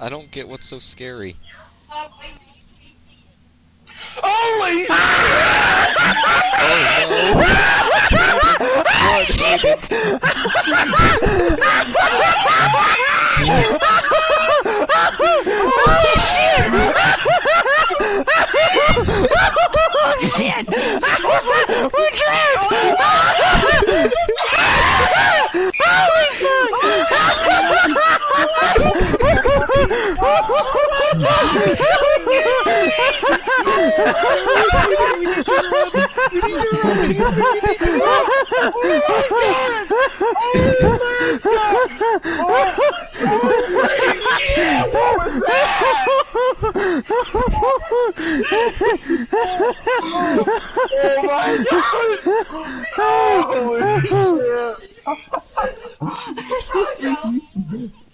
I don't get what's so scary. Holy oh, shit! We're trapped! Oh my god! Oh Holy oh shit!